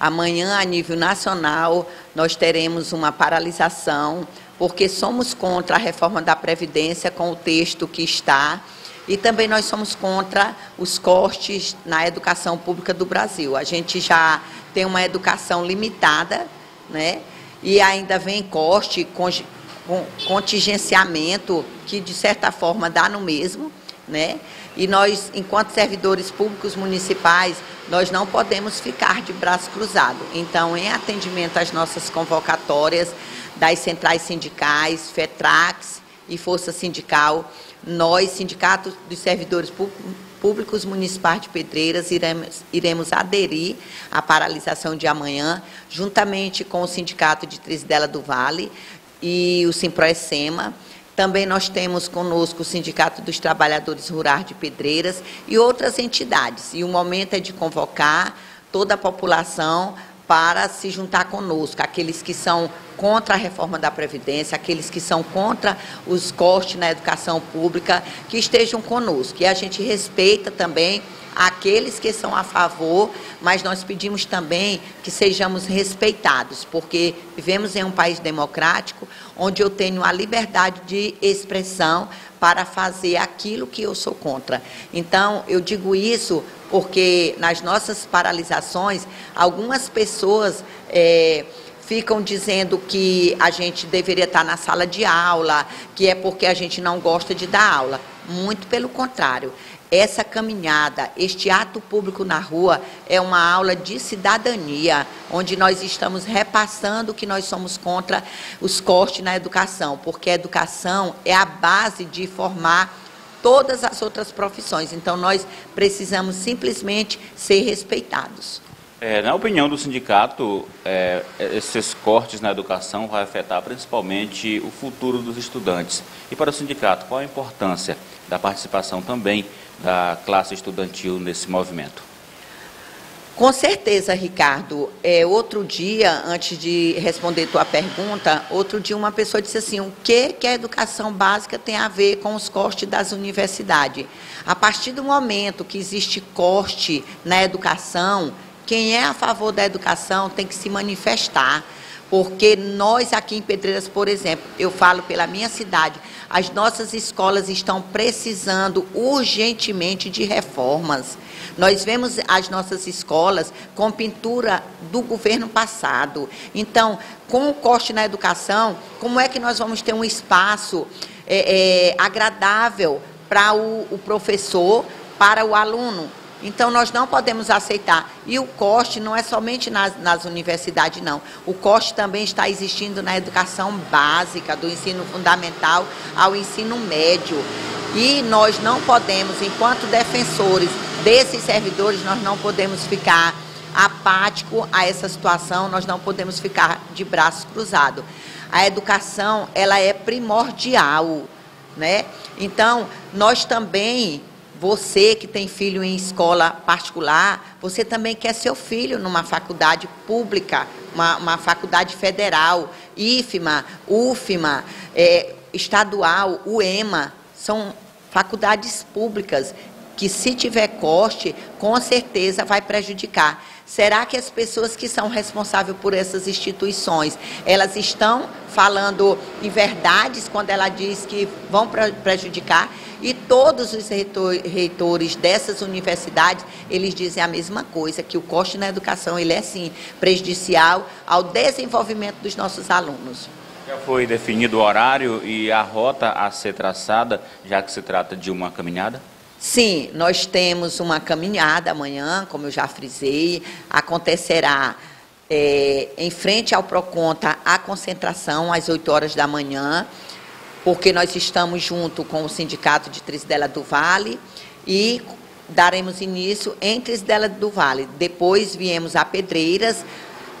Amanhã, a nível nacional, nós teremos uma paralisação, porque somos contra a reforma da Previdência com o texto que está. E também nós somos contra os cortes na educação pública do Brasil. A gente já tem uma educação limitada, né? E ainda vem corte, contingenciamento, que de certa forma dá no mesmo, né? E nós, enquanto servidores públicos municipais, nós não podemos ficar de braço cruzado. Então, em atendimento às nossas convocatórias das centrais sindicais, FETRAX e Força Sindical, nós, Sindicato dos Servidores Públicos Municipais de Pedreiras, iremos, iremos aderir à paralisação de amanhã, juntamente com o Sindicato de Trisdela do Vale e o Simproecema, também nós temos conosco o Sindicato dos Trabalhadores Rurais de Pedreiras e outras entidades. E o momento é de convocar toda a população para se juntar conosco, aqueles que são contra a reforma da Previdência, aqueles que são contra os cortes na educação pública, que estejam conosco. E a gente respeita também aqueles que são a favor, mas nós pedimos também que sejamos respeitados, porque vivemos em um país democrático onde eu tenho a liberdade de expressão para fazer aquilo que eu sou contra. Então, eu digo isso porque nas nossas paralisações, algumas pessoas. É, ficam dizendo que a gente deveria estar na sala de aula, que é porque a gente não gosta de dar aula. Muito pelo contrário essa caminhada, este ato público na rua é uma aula de cidadania, onde nós estamos repassando que nós somos contra os cortes na educação, porque a educação é a base de formar todas as outras profissões. Então nós precisamos simplesmente ser respeitados. É, na opinião do sindicato, é, esses cortes na educação vão afetar principalmente o futuro dos estudantes. E para o sindicato, qual a importância da participação também da classe estudantil nesse movimento? Com certeza, Ricardo. É, outro dia, antes de responder tua pergunta, outro dia uma pessoa disse assim: o que, que a educação básica tem a ver com os cortes das universidades? A partir do momento que existe corte na educação, quem é a favor da educação tem que se manifestar. Porque nós aqui em Pedreiras, por exemplo, eu falo pela minha cidade, as nossas escolas estão precisando urgentemente de reformas. Nós vemos as nossas escolas com pintura do governo passado. Então, com o corte na educação, como é que nós vamos ter um espaço é, é, agradável para o, o professor, para o aluno? Então, nós não podemos aceitar. E o corte não é somente nas, nas, universidades, não. O corte também está existindo na educação básica, do ensino fundamental ao ensino médio. E nós não podemos, enquanto defensores desses servidores, nós não podemos ficar apático a essa situação, nós não podemos ficar de braços cruzados. A educação, ela é primordial, né? Então, nós também você que tem filho em escola particular, você também quer seu filho numa faculdade pública, uma, uma faculdade federal, IFMA, UFMA, é, estadual, UEMA, são faculdades públicas que se tiver corte, com certeza vai prejudicar. Será que as pessoas que são responsáveis por essas instituições, elas estão falando em verdades quando ela diz que vão prejudicar? E todos os reitores dessas universidades, eles dizem a mesma coisa, que o corte na educação, ele é sim prejudicial ao desenvolvimento dos nossos alunos. Já foi definido o horário e a rota a ser traçada, já que se trata de uma caminhada? Sim, nós temos uma caminhada amanhã, como eu já frisei, acontecerá é, em frente ao Proconta a concentração às 8 horas da manhã porque nós estamos junto com o Sindicato de Trisdela do Vale e daremos início em Trisdela do Vale. Depois viemos a Pedreiras,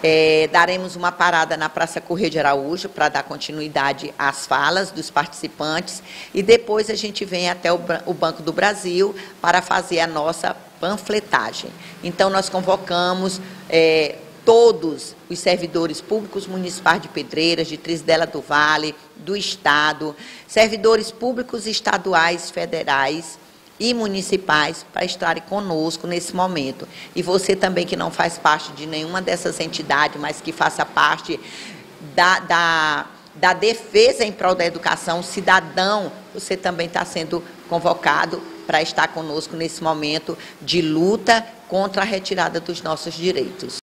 é, daremos uma parada na Praça Correio de Araújo para dar continuidade às falas dos participantes e depois a gente vem até o, o Banco do Brasil para fazer a nossa panfletagem. Então, nós convocamos é, todos os servidores públicos municipais de Pedreiras, de Trisdela do Vale, do Estado, servidores públicos estaduais, federais, e municipais para estarem conosco nesse momento. E você também que não faz parte de nenhuma dessas entidades, mas que faça parte da, da, da defesa em prol da educação, cidadão, você também está sendo convocado para estar conosco nesse momento de luta contra a retirada dos nossos direitos.